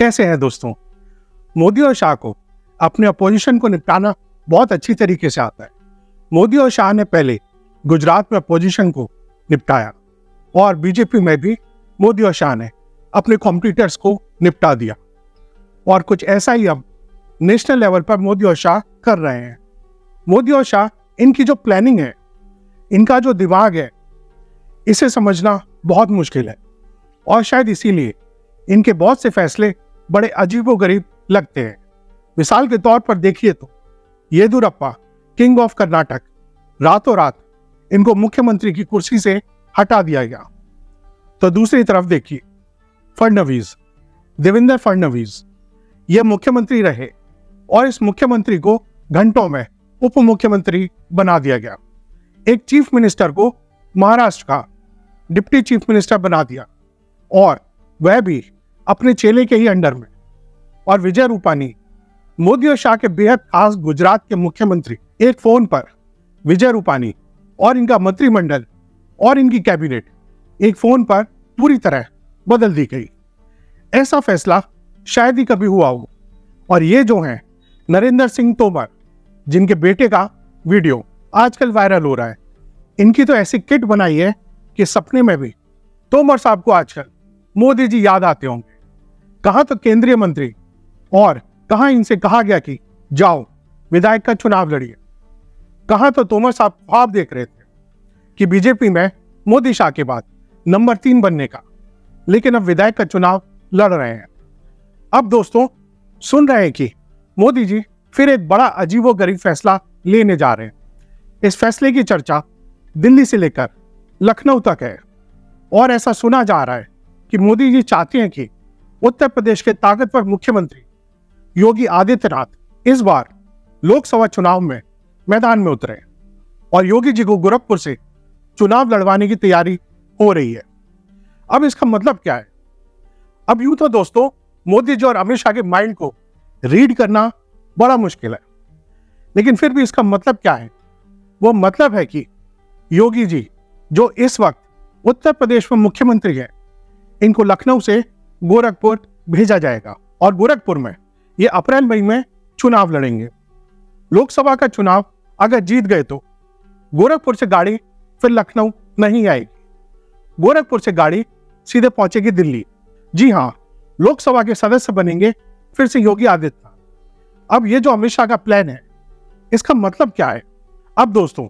कैसे हैं दोस्तों? मोदी और शाह को अपने अपोजिशन को निपटाना बहुत अच्छी तरीके से आता है। मोदी और शाह ने पहले गुजरात में अपोजिशन को निपटाया और बीजेपी में भी मोदी और शाह ने अपने कॉम्पिटिटर्स को निपटा दिया। और कुछ ऐसा ही अब नेशनल लेवल पर मोदी और शाह कर रहे हैं। मोदी और शाह इनकी जो प्लानिंग है, इनका जो दिमाग है, इसे समझना बहुत मुश्किल है। और शायद इसीलिए इनके बहुत से फैसले बड़े अजीबो गरीब लगते हैं। मिसाल के तौर पर देखिए तो येदुरप्पा, किंग ऑफ़ कर्नाटक, रातों रात इनको मुख्यमंत्री की कुर्सी से हटा दिया गया। तो दूसरी तरफ़ देखिए फडनवीस देवेंद्र फडनवीस ये मुख्यमंत्री रहे और इस मुख्यमंत्री को घंटों में उप मुख्यमंत्री बना दिया गया। एक चीफ मिनिस्टर को महाराष्ट्र का डिप्टी चीफ मिनिस्टर बना दिया और वह भी अपने चेले के ही अंडर में। और विजय रूपानी, मोदी और शाह के बेहद खास गुजरात के मुख्यमंत्री, एक फ़ोन पर, विजय रूपानी और इनका मंत्रिमंडल और इनकी कैबिनेट, एक फ़ोन पर पूरी तरह बदल दी गई। ऐसा फैसला शायद ही कभी हुआ हो। और ये जो है, नरेंद्र सिंह तोमर, जिनके बेटे का वीडियो आजकल वायरल हो रहा है, इनकी तो ऐसी किट बनाई है कि सपने में भी तोमर साहब को आजकल मोदी जी याद आते होंगे। कहा तो केंद्रीय मंत्री? और कहा इनसे कहा गया कि जाओ, विधायक का चुनाव लड़िए? कहा तो तोमर साहब ख्वाब देख रहे थे कि बीजेपी में मोदी शाह के बाद नंबर तीन बनने का, लेकिन अब विधायक का चुनाव लड़ रहे हैं। अब दोस्तों, सुन रहे हैं कि मोदी जी फिर एक बड़ा अजीबो गरीब फैसला लेने जा रहे हैं। इस फैसले की चर्चा दिल्ली से लेकर लखनऊ तक है। और ऐसा सुना जा रहा है कि मोदी जी चाहते हैं कि उत्तर प्रदेश के ताकतवर मुख्यमंत्री योगी आदित्यनाथ इस बार लोकसभा चुनाव में मैदान में उतरे और योगी जी को गोरखपुर से चुनाव लड़वाने की तैयारी हो रही है। अब इसका मतलब क्या है? अब यूँ तो दोस्तों, मोदी जी और अमित शाह के माइंड को रीड करना बड़ा मुश्किल है। लेकिन फिर भी इसका मतलब क्या है? वो मतलब है कि योगी जी जो इस वक्त उत्तर प्रदेश में मुख्यमंत्री है, इनको लखनऊ से गोरखपुर भेजा जाएगा और गोरखपुर में ये अप्रैल मई में चुनाव लड़ेंगे। लोकसभा का चुनाव अगर जीत गए तो गोरखपुर से गाड़ी फिर लखनऊ नहीं आएगी। गोरखपुर से गाड़ी सीधे पहुंचेगी दिल्ली। जी हाँ लोकसभा के सदस्य बनेंगे फिर से योगी आदित्यनाथ। अब ये जो अमित शाह का प्लान है, इसका मतलब क्या है? अब दोस्तों,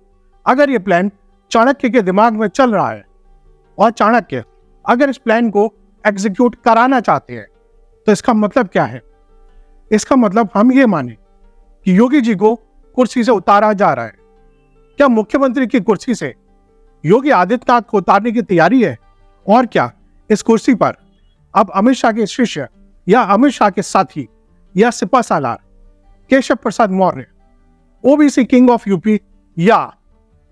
अगर ये प्लान चाणक्य के दिमाग में चल रहा है और चाणक्य अगर इस प्लान को एग्जीक्यूट कराना चाहते हैं। तो इसका मतलब क्या है? इसका मतलब हम ये माने कि योगी जी को कुर्सी से उतारा जा रहा है। क्या मुख्यमंत्री की कुर्सी से योगी आदित्यनाथ को उतारने की तैयारी है? और क्या इस कुर्सी पर अब अमित शाह के शिष्य या अमित शाह के साथी या सिपा सालार, Keshav Prasad Maurya, OBC king of UP या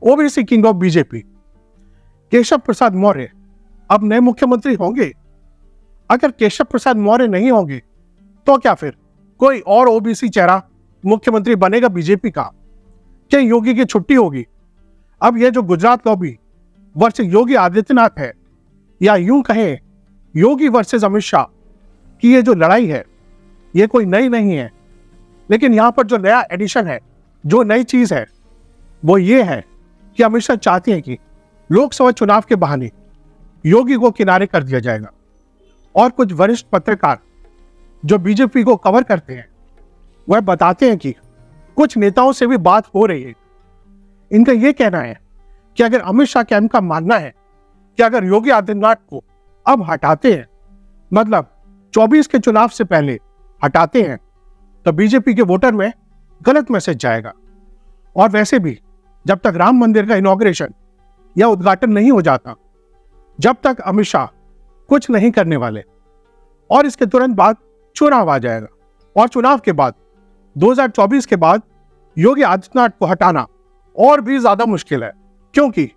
OBC king of BJP, Keshav Prasad Maurya अब नए मुख्यमंत्री होंगे? अगर केशव प्रसाद मौर्य नहीं होंगे तो क्या फिर? कोई और ओबीसी चेहरा मुख्यमंत्री बनेगा बीजेपी का? क्या योगी की छुट्टी होगी? अब यह जो गुजरात लॉबी वर्ष योगी आदित्यनाथ है, या यूँ कहें, योगी वर्सेस अमित शाह की ये जो लड़ाई है, ये कोई नई नहीं है। लेकिन यहाँ पर जो नया एडिशन है, जो नई चीज़ है, वो ये है कि अमित शाह चाहते हैं कि लोकसभा चुनाव के बहाने योगी को किनारे कर दिया जाएगा। और कुछ वरिष्ठ पत्रकार जो बीजेपी को कवर करते हैं, वह बताते हैं कि कुछ नेताओं से भी बात हो रही है। इनका यह कहना है कि अगर अमित शाह कैंप का मानना है कि अगर योगी आदित्यनाथ को अब हटाते हैं मतलब 24 के चुनाव से पहले हटाते हैं तो बीजेपी के वोटर में गलत मैसेज जाएगा। और वैसे भी जब तक राम मंदिर का इनोग्रेशन या उद्घाटन नहीं हो जाता, जब तक अमित शाह कुछ नहीं करने वाले। और इसके तुरंत बाद चुनाव आ जाएगा। और चुनाव के बाद 2024 के बाद योगी आदित्यनाथ को हटाना और भी ज़्यादा मुश्किल है। क्योंकि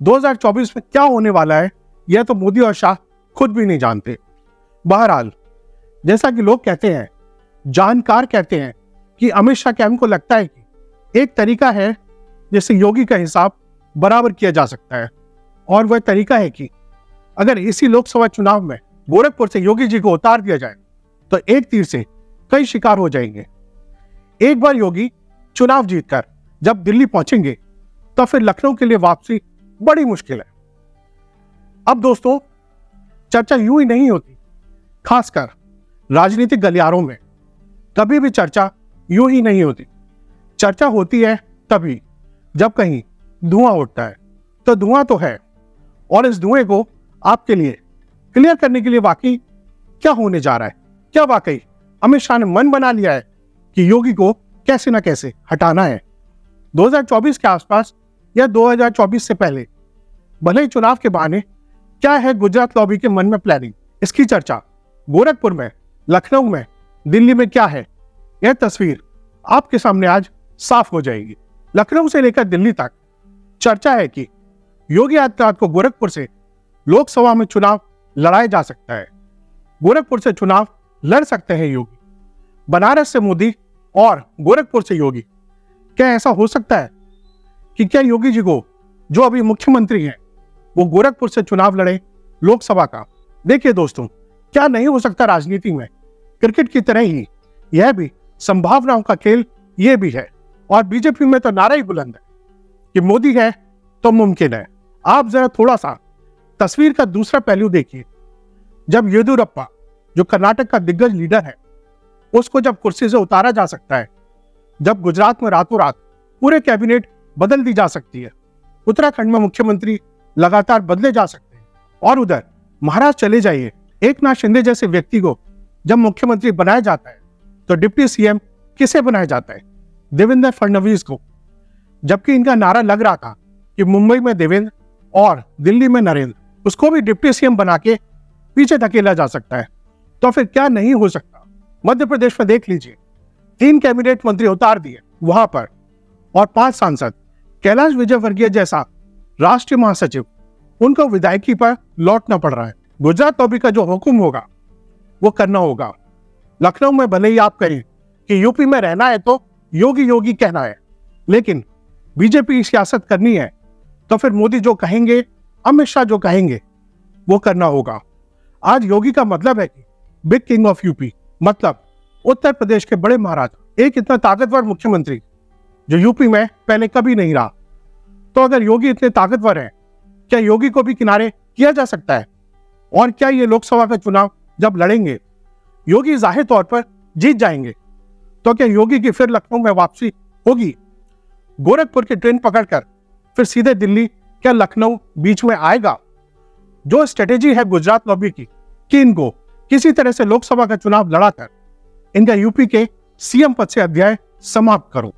2024 में क्या होने वाला है, यह तो मोदी और शाह खुद भी नहीं जानते। बहरहाल, जैसा कि लोग कहते हैं, जानकार कहते हैं कि अमित शाह कैंप को लगता है कि एक तरीका है जिससे योगी का हिसाब बराबर किया जा सकता है। और वह तरीका है कि अगर इसी लोकसभा चुनाव में गोरखपुर से योगी जी को उतार दिया जाए तो एक तीर से कई शिकार हो जाएँगे। एक बार योगी चुनाव जीतकर जब दिल्ली पहुँचेंगे तो फिर लखनऊ के लिए वापसी बड़ी मुश्किल है। अब दोस्तों, चर्चा यूँ ही नहीं होती, खासकर राजनीतिक गलियारों में। कभी भी चर्चा यूँ ही नहीं होती। चर्चा होती है तभी जब कहीं धुआँ उठता है। तो धुआँ तो है, और इस धुएँ को आपके लिए क्लियर करने के लिए वाकई क्या होने जा रहा है? क्या वाकई अमित शाह ने मन बना लिया है कि योगी को कैसे ना कैसे हटाना है? 2024 के आसपास या 2024 से पहले, भले ही चुनाव के बहाने क्या है गुजरात लॉबी के मन में प्लानिंग इसकी चर्चा गोरखपुर में, लखनऊ में, दिल्ली में क्या है? यह तस्वीर आपके सामने आज साफ़ हो जाएगी। लखनऊ से लेकर दिल्ली तक चर्चा है कि योगी आदित्यनाथ को गोरखपुर से लोकसभा में चुनाव लड़ाया जा सकता है। गोरखपुर से चुनाव लड़ सकते हैं योगी। बनारस से मोदी और गोरखपुर से योगी। क्या ऐसा हो सकता है कि क्या योगी जी को, जो अभी मुख्यमंत्री हैं, वो गोरखपुर से चुनाव लड़े लोकसभा का? देखिए दोस्तों, क्या नहीं हो सकता राजनीति में? क्रिकेट की तरह ही यह भी संभावनाओं का खेल यह भी है। और बीजेपी में तो नारा ही बुलंद है कि मोदी है तो मुमकिन है। आप जरा थोड़ा सा तस्वीर का दूसरा पहलू देखिए। जब येदुरप्पा, जो कर्नाटक का दिग्गज लीडर है, उसको जब कुर्सी से उतारा जा सकता है, जब गुजरात में रातों रात पूरे कैबिनेट बदल दी जा सकती है, उत्तराखंड में मुख्यमंत्री लगातार बदले जा सकते हैं, और उधर महाराष्ट्र चले जाइए, एक नाथ शिंदे जैसे व्यक्ति को जब मुख्यमंत्री बनाया जाता है तो डिप्टी सीएम किसे बनाया जाता है? देवेंद्र फडणवीस को। जबकि इनका नारा लग रहा था कि मुंबई में देवेंद्र और दिल्ली में नरेंद्र। उसको भी डिप्टी सीएम बना के पीछे धकेला जा सकता है। तो फिर क्या नहीं हो सकता? मध्य प्रदेश में देख लीजिए। तीन कैबिनेट मंत्री उतार दिए वहाँ पर। और पाँच सांसद, कैलाश विजयवर्गीय जैसा राष्ट्रीय महासचिव, उनको विधायकी पर लौटना पड़ रहा है। गुजरात लॉबी का जो हुक्म होगा, वो करना होगा। लखनऊ में भले ही आप कहें कि यूपी में रहना है तो योगी योगी कहना है। लेकिन बीजेपी सियासत करनी है तो फिर मोदी जो कहेंगे अमित शाह जो कहेंगे, वो करना होगा। आज योगी का मतलब है कि बिग किंग ऑफ़ यूपी मतलब उत्तर प्रदेश के बड़े महाराज, एक इतना ताकतवर मुख्यमंत्री, जो यूपी में पहले कभी नहीं रहा। तो अगर योगी इतने ताकतवर हैं, क्या योगी को भी किनारे किया जा सकता है? और क्या ये लोकसभा का चुनाव जब लड़ेंगे, योगी ज़ाहिर तौर पर जीत जाएँगे तो क्या योगी की फिर लखनऊ में वापसी होगी? गोरखपुर की ट्रेन पकड़कर फिर सीधे दिल्ली क्या लखनऊ बीच में आएगा? जो स्ट्रेटेजी है गुजरात लॉबी की कि? इनको किसी तरह से लोकसभा का चुनाव लड़ाकर इनका यूपी के सीएम पद से अध्याय समाप्त करो।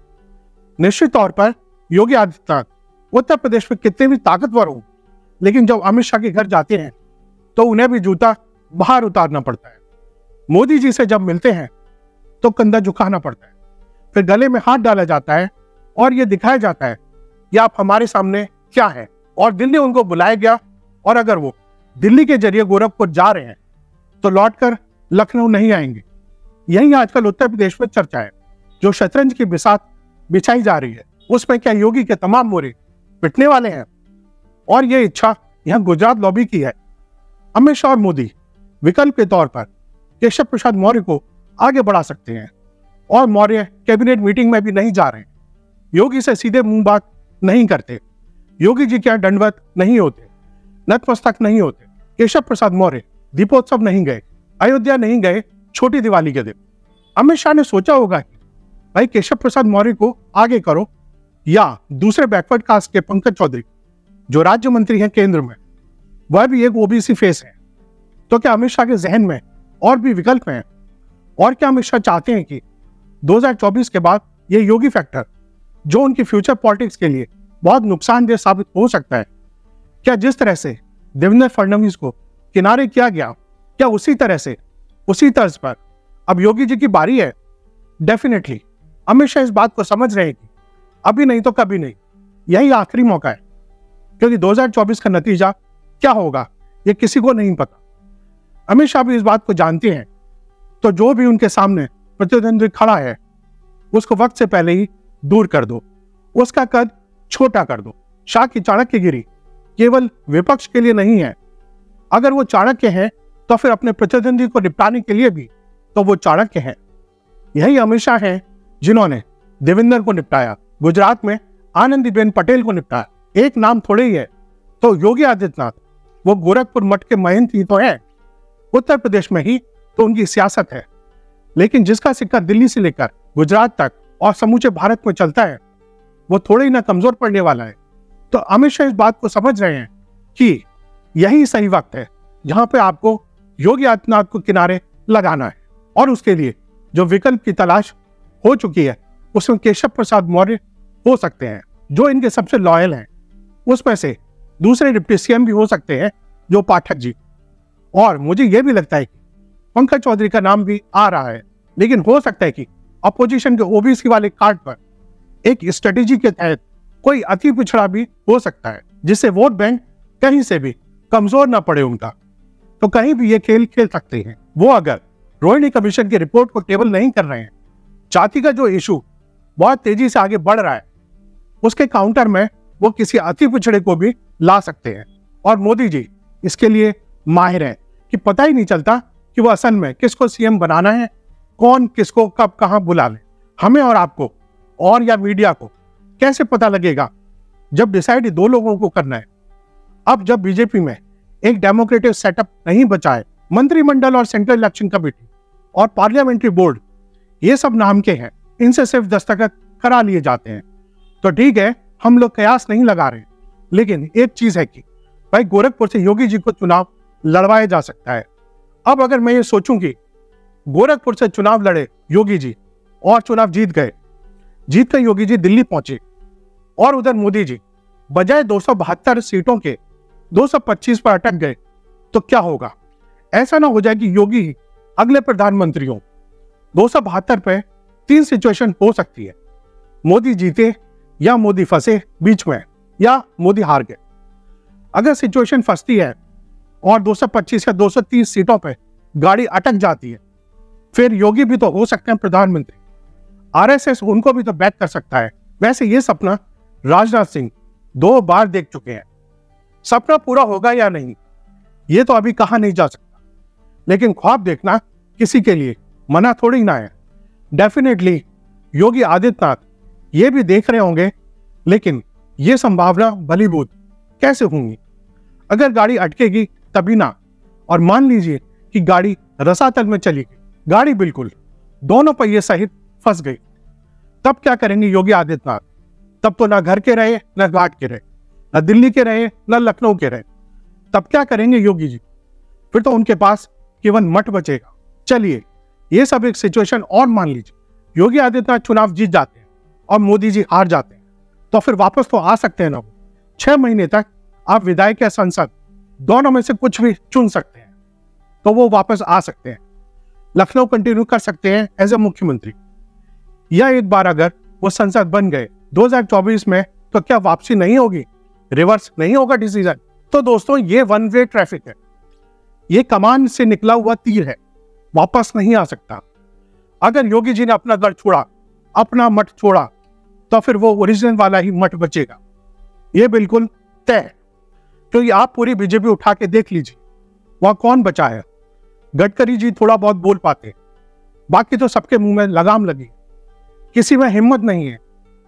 निश्चित तौर पर योगी आदित्यनाथ उत्तर प्रदेश में कितने भी ताकतवर हो, लेकिन जब अमित शाह के घर जाते हैं तो उन्हें भी जूता बाहर उतारना पड़ता है। मोदी जी से जब मिलते हैं तो कंधा झुकाना पड़ता है। फिर गले में हाथ डाला जाता है और यह दिखाया जाता है कि आप हमारे सामने क्या है? और दिल्ली उनको बुलाया गया, और अगर वो दिल्ली के ज़रिए गोरखपुर जा रहे हैं तो लौटकर लखनऊ नहीं आएँगे। यही आजकल उत्तर प्रदेश में चर्चा है। जो शतरंज की बिसात बिछाई जा रही है उसमें क्या योगी के तमाम मोरे पिटने वाले हैं? और यह इच्छा यहाँ गुजरात लॉबी की है। अमित शाह और मोदी विकल्प के तौर पर केशव प्रसाद मौर्य को आगे बढ़ा सकते हैं, और मौर्य कैबिनेट मीटिंग में भी नहीं जा रहे योगी से सीधे मुँह बात नहीं करते। योगी जी क्या दंडवत नहीं होते, नतमस्तक नहीं होते, केशव प्रसाद मौर्य दीपोत्सव नहीं गए, अयोध्या नहीं गए, छोटी दिवाली के दिन। अमित शाह ने सोचा होगा कि, भाई केशव प्रसाद मौर्य को आगे करो, या दूसरे बैकवर्ड कास्ट के पंकज चौधरी, जो राज्य मंत्री हैं केंद्र में, वह भी एक ओबीसी फेस है। तो क्या अमित शाह के जहन में और भी विकल्प हैं? और क्या अमित शाह चाहते हैं कि 2024 के बाद ये योगी फैक्टर जो उनकी फ्यूचर पॉलिटिक्स के लिए बहुत नुकसानदेह साबित हो सकता है। क्या जिस तरह से देवेंद्र फडणवीस को किनारे किया गया, क्या उसी तरह से, उसी तर्ज पर। अब योगी जी की बारी है। डेफिनेटली शाह इस बात को समझ रहे हैं अभी नहीं तो कभी नहीं। यही आखिरी मौका है। क्योंकि 2024 का नतीजा क्या होगा, ये किसी को नहीं पता। अमित शाह भी इस बात को जानते हैं। तो जो भी उनके सामने प्रतिद्वंद्वी खड़ा है, उसको वक्त से पहले ही दूर कर दो। उसका कद छोटा कर दो। शाह की चाणक्य गिरी। केवल विपक्ष के लिए नहीं है। अगर वो चाणक्य है तो फिर अपने प्रतिद्वंदी को निपटाने के लिए भी तो वो चाणक्य हैं। यही अमित शाह हैं जिन्होंने देवेंद्र को निपटाया, गुजरात में आनंदीबेन पटेल को निपटाया। एक नाम थोड़े ही है। तो योगी आदित्यनाथ, वो गोरखपुर मठ के महंत ही तो है। उत्तर प्रदेश में ही तो उनकी सियासत है। लेकिन जिसका सिक्का दिल्ली से लेकर गुजरात तक और समूचे भारत में चलता है वो थोड़े ही ना कमज़ोर पड़ने वाला है। तो शाह इस बात को समझ रहे हैं कि यही सही वक्त है। जहाँ पे आपको योगी आदित्यनाथ को किनारे लगाना है और उसके लिए जो विकल्प की तलाश हो चुकी है, उसमें केशव प्रसाद मौर्य हो सकते हैं, जो इनके सबसे लॉयल हैं। उसमें से दूसरे डिप्टी सीएम भी हो सकते हैं, जो पाठक जी। और मुझे यह भी लगता है कि पंकज चौधरी का नाम भी आ रहा है, लेकिन हो सकता है कि अपोजिशन के ओबीसी वाले कार्ड पर एक स्ट्रेटेजी के तहत कोई अति पिछड़ा भी हो सकता है जिससे वोट बैंक कहीं से भी कमज़ोर ना पड़े उनका। तो कहीं भी ये खेल खेल सकते हैं। वो अगर रोहिणी कमीशन की रिपोर्ट को टेबल नहीं कर रहे हैं, जाति का जो इशू बहुत तेज़ी से आगे बढ़ रहा है, उसके काउंटर में वो किसी अति पिछड़े को भी ला सकते हैं। और मोदी जी, इसके लिए माहिर हैं कि पता ही नहीं चलता कि वो असल में किसको सीएम बनाना है, कौन किसको कब कहाँ बुला ले। हमें और आपको और या मीडिया को? कैसे पता लगेगा जब डिसाइड दो लोगों को करना है? अब जब बीजेपी में एक डेमोक्रेटिक सेटअप नहीं बचा है, मंत्रिमंडल और सेंट्रल इलेक्शन कमेटी और पार्लियामेंट्री बोर्ड ये सब नाम के हैं, इनसे सिर्फ़ दस्तखत करा लिए जाते हैं। तो ठीक है, हम लोग कयास नहीं लगा रहे लेकिन एक चीज़ है कि भाई गोरखपुर से योगी जी को चुनाव लड़वाया जा सकता है। अब अगर मैं ये सोचूं कि गोरखपुर से चुनाव लड़े योगी जी और चुनाव जीत गए जीत कर योगी जी दिल्ली पहुँचे और उधर मोदी जी, बजाय दो सीटों के 225 पर अटक गए तो क्या होगा? ऐसा ना हो जाए कि योगी अगले प्रधानमंत्री हो दो पे तीन सिचुएशन हो सकती है। मोदी जीते या मोदी फंसे बीच में, या मोदी हार गए। अगर सिचुएशन फंसती है और 225 या 230 सीटों पर गाड़ी अटक जाती है, फिर योगी भी तो हो सकते हैं प्रधानमंत्री। आरएसएस उनको भी तो बैक कर सकता है। वैसे ये सपना राजनाथ सिंह दो बार देख चुके हैं। सपना पूरा होगा या नहीं, ये तो अभी कहा नहीं जा सकता। लेकिन ख्वाब देखना किसी के लिए मना थोड़ी ना है। डेफिनेटली योगी आदित्यनाथ ये भी देख रहे होंगे, लेकिन ये संभावना भलीभूत कैसे होंगी? अगर गाड़ी अटकेगी तभी ना। और मान लीजिए कि गाड़ी रसातल में चली गई। गाड़ी बिल्कुल दोनों पहिए सहित फंस गई। तब क्या करेंगे योगी आदित्यनाथ? तब तो ना घर के रहे, न घाट के रहे, न दिल्ली के रहे, न लखनऊ के रहे। तब क्या करेंगे योगी जी? फिर तो उनके पास केवल मठ बचेगा। चलिए, ये सब एक सिचुएशन और मान लीजिए। योगी आदित्यनाथ चुनाव जीत जाते हैं और मोदी जी हार जाते हैं। तो फिर वापस तो आ सकते हैं ना वो। छह महीने तक आप विधायक या संसद, दोनों में से कुछ भी चुन सकते हैं। तो वो वापस आ सकते हैं। लखनऊ कंटिन्यू कर सकते हैं एज ए मुख्यमंत्री। या एक बार अगर वो संसद बन गए 2024 में तो क्या वापसी नहीं होगी? रिवर्स नहीं होगा डिसीज़न? तो दोस्तों, ये वन वे ट्रैफ़िक है। ये कमान से निकला हुआ तीर है। वापस नहीं आ सकता। अगर योगी जी ने अपना दर छोड़ा, अपना मठ छोड़ा तो फिर वो ओरिजिनल वाला ही मठ बचेगा। ये बिल्कुल तय क्योंकि आप पूरी बीजेपी उठा के देख लीजिए। वहाँ कौन बचा है? गडकरी जी थोड़ा बहुत बोल पाते। बाकी तो सबके मुँह में लगाम लगी। किसी में हिम्मत नहीं है।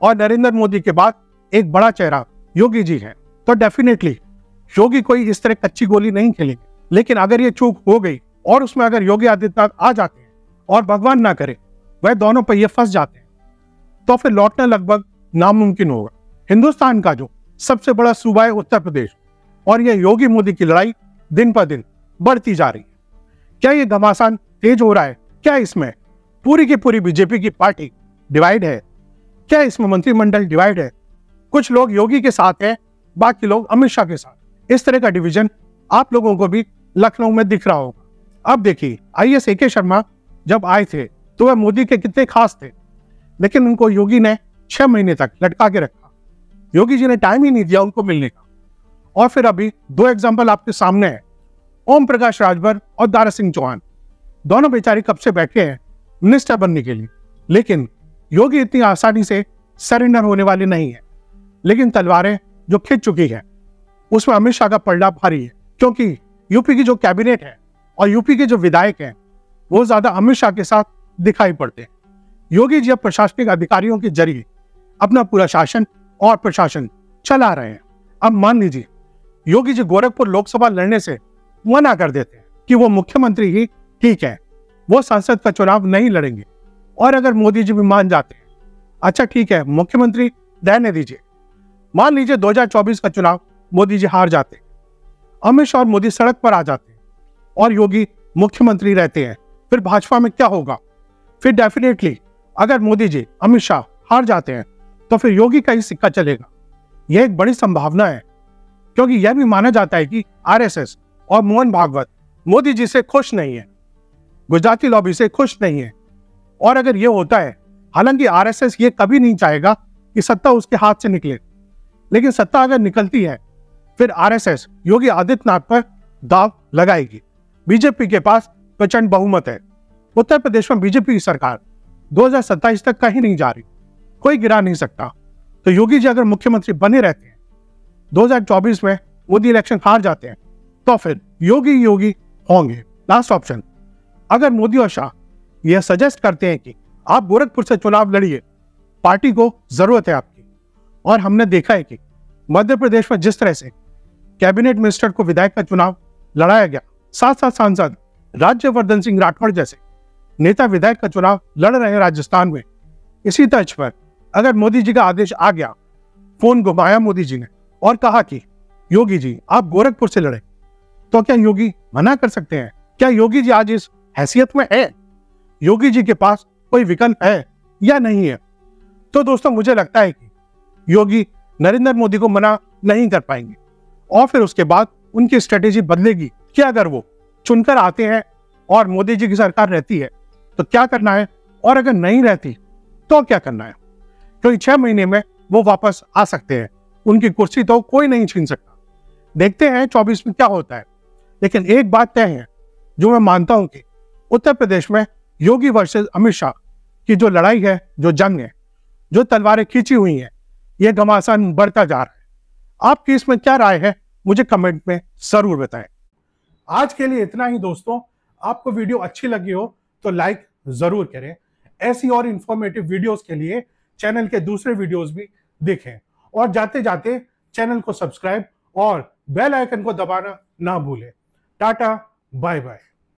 और नरेंद्र मोदी के बाद एक बड़ा चेहरा, योगी जी है। तो डेफिनेटली योगी कोई इस तरह कच्ची गोली नहीं खेलेंगे। लेकिन अगर ये चूक हो गई, और उसमें अगर योगी आदित्यनाथ आ जाते हैं, और भगवान ना करे, वह दोनों पहिए फंस जाते हैं तो फिर लौटना लगभग नामुमकिन होगा। हिंदुस्तान का जो सबसे बड़ा सूबा है उत्तर प्रदेश, और यह योगी मोदी की लड़ाई दिन पर दिन बढ़ती जा रही है। क्या ये घमासान तेज हो रहा है? क्या इसमें पूरी की पूरी बीजेपी की पार्टी डिवाइड है। क्या इसमें मंत्रिमंडल डिवाइड है? कुछ लोग योगी के साथ है, बाकी लोग अमित शाह के साथ। इस तरह का डिवीज़न आप लोगों को भी लखनऊ में दिख रहा होगा। अब देखिए आई एस ए के शर्मा जब आए थे तो वह मोदी के कितने खास थे। लेकिन उनको योगी ने छह महीने तक लटका के रखा। योगी जी ने टाइम ही नहीं दिया उनको मिलने का। और फिर अभी दो एग्ज़ाम्पल आपके सामने है। ओम प्रकाश राजभर और दारा सिंह चौहान। दोनों बेचारे कब से बैठे हैं मिनिस्टर बनने के लिए। लेकिन योगी इतनी आसानी से सरेंडर होने वाले नहीं है। लेकिन तलवारें जो खिंच चुकी है, उसमें अमित शाह का पलड़ा भारी है, क्योंकि यूपी की जो कैबिनेट है और यूपी के जो विधायक हैं, वो ज़्यादा अमित शाह के साथ दिखाई पड़ते हैं। योगी जी अब प्रशासनिक अधिकारियों के ज़रिए अपना पूरा शासन और प्रशासन चला रहे हैं। अब मान लीजिए, योगी जी गोरखपुर लोकसभा लड़ने से मना कर देते हैं कि वो मुख्यमंत्री ही ठीक है। वो संसद का चुनाव नहीं लड़ेंगे। और अगर मोदी जी भी मान जाते हैं। अच्छा ठीक है, मुख्यमंत्री रहने दीजिए। मान लीजिए 2024 का चुनाव, मोदी जी हार जाते अमित शाह और मोदी सड़क पर आ जाते और योगी मुख्यमंत्री रहते हैं। फिर भाजपा में क्या होगा? फिर डेफिनेटली अगर मोदी जी, अमित शाह हार जाते हैं तो फिर योगी का ही सिक्का चलेगा। यह एक बड़ी संभावना है, क्योंकि यह भी माना जाता है कि आरएसएस और मोहन भागवत मोदी जी से खुश नहीं है। गुजराती लॉबी से खुश नहीं है। और अगर यह होता है, हालाँकि आरएसएस ये कभी नहीं चाहेगा कि सत्ता उसके हाथ से निकले। लेकिन सत्ता अगर निकलती है, फिर आरएसएस योगी आदित्यनाथ पर दाव लगाएगी। बीजेपी के पास प्रचंड बहुमत है। उत्तर प्रदेश में बीजेपी की सरकार 2027 तक कहीं नहीं जा रही। कोई गिरा नहीं सकता। तो योगी जी अगर मुख्यमंत्री बने रहते हैं 2024 में मोदी इलेक्शन हार जाते हैं तो फिर योगी योगी होंगे। लास्ट ऑप्शन, अगर मोदी और शाह यह सजेस्ट करते हैं कि आप गोरखपुर से चुनाव लड़िए। पार्टी को ज़रूरत है आपकी। और हमने देखा है कि मध्य प्रदेश में जिस तरह से कैबिनेट मिनिस्टर को विधायक का चुनाव लड़ाया गया साथ साथ सांसद राज्यवर्धन सिंह राठौड़ जैसे नेता विधायक का चुनाव लड़ रहे हैं राजस्थान में। इसी तर्ज पर अगर मोदी जी का आदेश आ गया, फ़ोन घुमाया मोदी जी ने और कहा कि, योगी जी, आप गोरखपुर से लड़े तो क्या योगी मना कर सकते हैं? क्या योगी जी आज इस हैसियत में है? योगी जी के पास कोई विकल्प है या नहीं है? तो दोस्तों, मुझे लगता है कि योगी नरेंद्र मोदी को मना नहीं कर पाएँगे। और फिर उसके बाद उनकी स्ट्रेटेजी बदलेगी। कि अगर वो चुनकर आते हैं और मोदी जी की सरकार रहती है तो क्या करना है? और अगर नहीं रहती तो क्या करना है? क्योंकि तो छह महीने में वो वापस आ सकते हैं। उनकी कुर्सी तो कोई नहीं छीन सकता। देखते हैं चौबीस में क्या होता है। लेकिन एक बात तय है, जो मैं मानता हूँ कि उत्तर प्रदेश में योगी वर्सेस अमित शाह, की जो लड़ाई है, जो जंग है, जो तलवारें खींची हुई हैं यह घमासान बढ़ता जा रहा है। आपकी इसमें क्या राय है, मुझे कमेंट में ज़रूर बताएँ। आज के लिए इतना ही दोस्तों। आपको वीडियो अच्छी लगी हो तो लाइक ज़रूर करें। ऐसी और इंफॉर्मेटिव वीडियोस के लिए चैनल के दूसरे वीडियोस भी देखें। और जाते जाते चैनल को सब्सक्राइब और बेल आइकन को दबाना ना भूलें। Tata bye bye